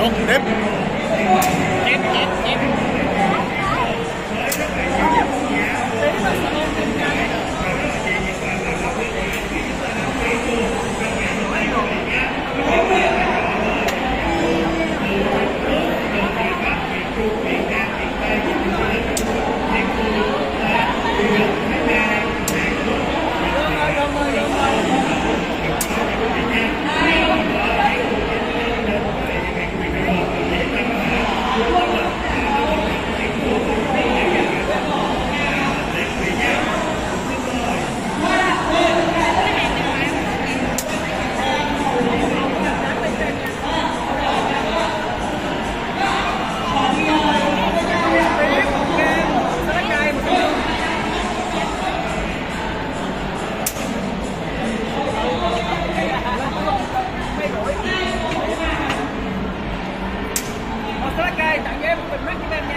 ロッテ Hey, también, pues, máquina.